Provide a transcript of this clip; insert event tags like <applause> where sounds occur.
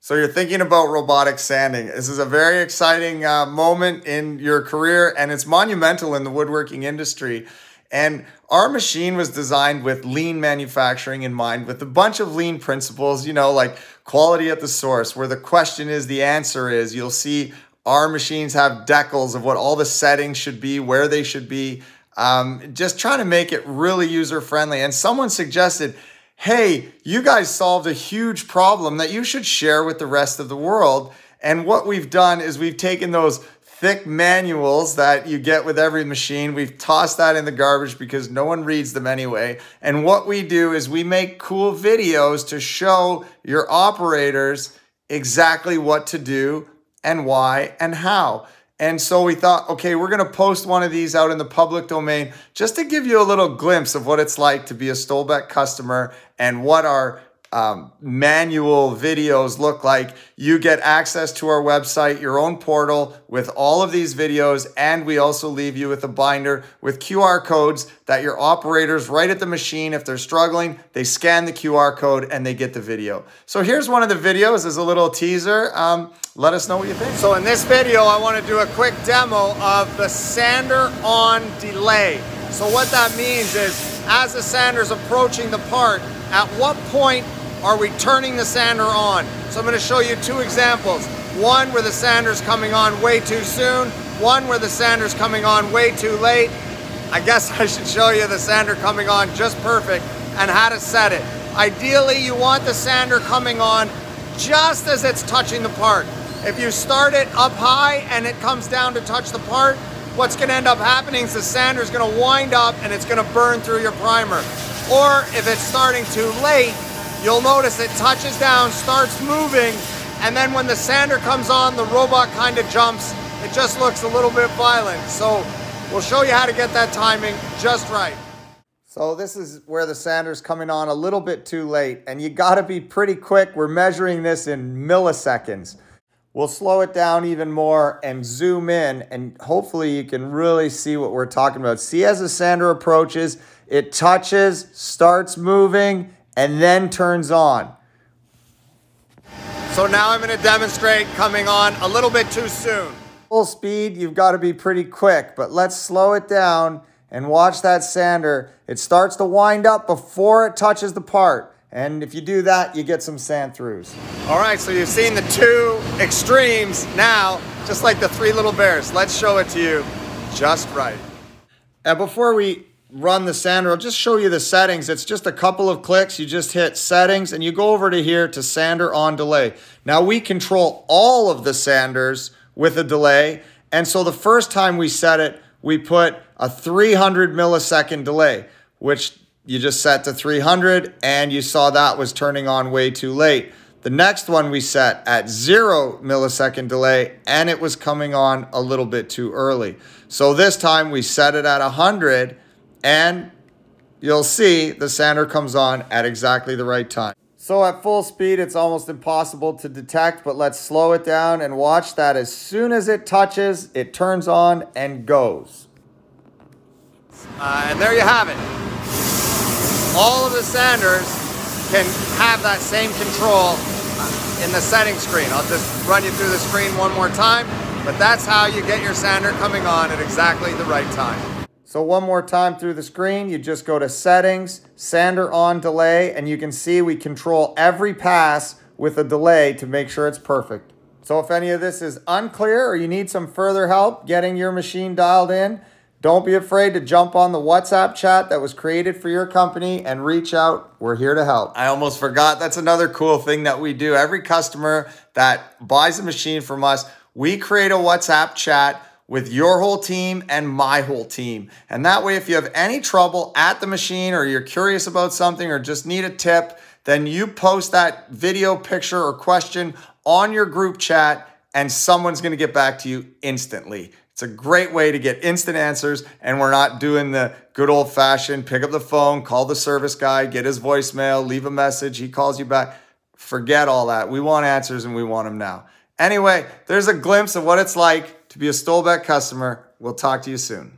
So you're thinking about robotic sanding. This is a very exciting uh, moment in your career and it's monumental in the woodworking industry. And our machine was designed with lean manufacturing in mind, with a bunch of lean principles, you know, like quality at the source, where the question is, the answer is. You'll see our machines have decals of what all the settings should be, where they should be, um, just trying to make it really user friendly. And someone suggested, hey, you guys solved a huge problem that you should share with the rest of the world. And what we've done is we've taken those thick manuals that you get with every machine. We've tossed that in the garbage because no one reads them anyway. And what we do is we make cool videos to show your operators exactly what to do and why and how. And so we thought, okay, we're going to post one of these out in the public domain just to give you a little glimpse of what it's like to be a Stolbek customer and what our um, manual videos look like. You get access to our website, your own portal with all of these videos, and we also leave you with a binder with QR codes that your operators right at the machine, if they're struggling, they scan the QR code and they get the video. So here's one of the videos as a little teaser. Um, let us know what you think. So in this video, I want to do a quick demo of the sander on delay. So what that means is as the sander is approaching the part, at what point are we turning the sander on? So I'm gonna show you two examples. One where the sander's coming on way too soon, one where the sander's coming on way too late. I guess <laughs> I should show you the sander coming on just perfect and how to set it. Ideally, you want the sander coming on just as it's touching the part. If you start it up high and it comes down to touch the part, what's gonna end up happening is the sander is gonna wind up and it's gonna burn through your primer. Or if it's starting too late, you'll notice it touches down, starts moving, and then when the sander comes on, the robot kind of jumps. It just looks a little bit violent. So we'll show you how to get that timing just right. So this is where the sander's coming on a little bit too late, and you gotta be pretty quick. We're measuring this in milliseconds. We'll slow it down even more and zoom in, and hopefully you can really see what we're talking about. See as the sander approaches, it touches, starts moving, and then turns on. So now I'm going to demonstrate coming on a little bit too soon. Full speed, you've got to be pretty quick, but let's slow it down and watch that sander. It starts to wind up before it touches the part. And if you do that, you get some sand throughs. All right, so you've seen the two extremes now, just like the three little bears. Let's show it to you just right. And before we run the sander, I'll just show you the settings. It's just a couple of clicks. You just hit settings and you go over to here to sander on delay. Now we control all of the sanders with a delay. And so the first time we set it, we put a 300 millisecond delay, which you just set to 300 and you saw that was turning on way too late. The next one we set at zero millisecond delay and it was coming on a little bit too early. So this time we set it at 100 and you'll see the sander comes on at exactly the right time. So at full speed, it's almost impossible to detect, but let's slow it down and watch that as soon as it touches, it turns on and goes. Uh, and there you have it. All of the sanders can have that same control in the setting screen. I'll just run you through the screen one more time, but that's how you get your sander coming on at exactly the right time. So one more time through the screen, you just go to settings, sander on delay, and you can see we control every pass with a delay to make sure it's perfect. So if any of this is unclear or you need some further help getting your machine dialed in, don't be afraid to jump on the WhatsApp chat that was created for your company and reach out. We're here to help. I almost forgot. That's another cool thing that we do. Every customer that buys a machine from us, we create a WhatsApp chat with your whole team and my whole team. And that way, if you have any trouble at the machine or you're curious about something or just need a tip, then you post that video, picture, or question on your group chat and someone's gonna get back to you instantly. It's a great way to get instant answers and we're not doing the good old fashioned pick up the phone, call the service guy, get his voicemail, leave a message, he calls you back. Forget all that. We want answers and we want them now. Anyway, there's a glimpse of what it's like to be a Stolbek customer. We'll talk to you soon.